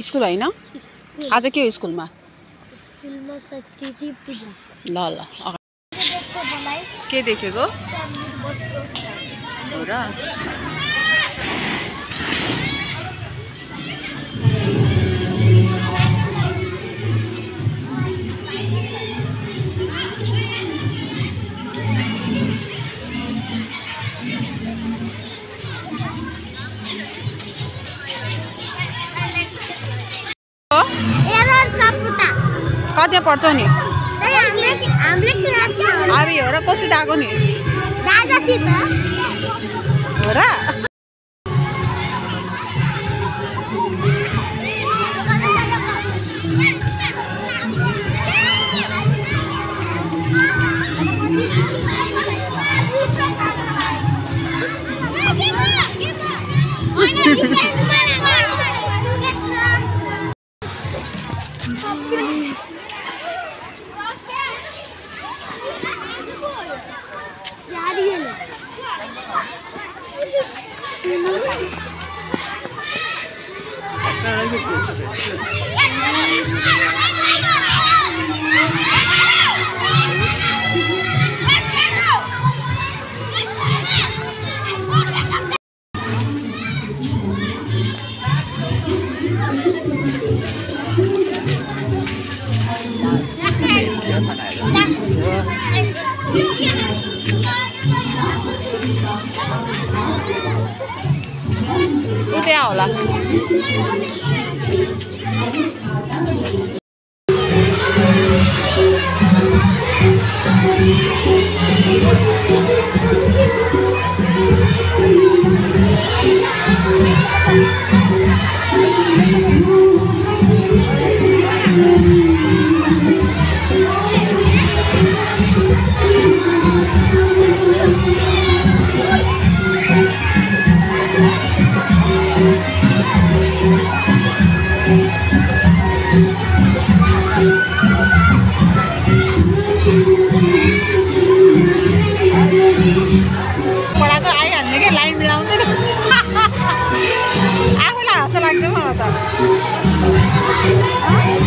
School होइन आज के हो स्कुलमा ल ल के देखेको हो र कति पढ्छौ नि? त्यही हामीले हामीले क्लास आबी हो र? कसित आएको नि दादासित हो र 好了。Ai, ai.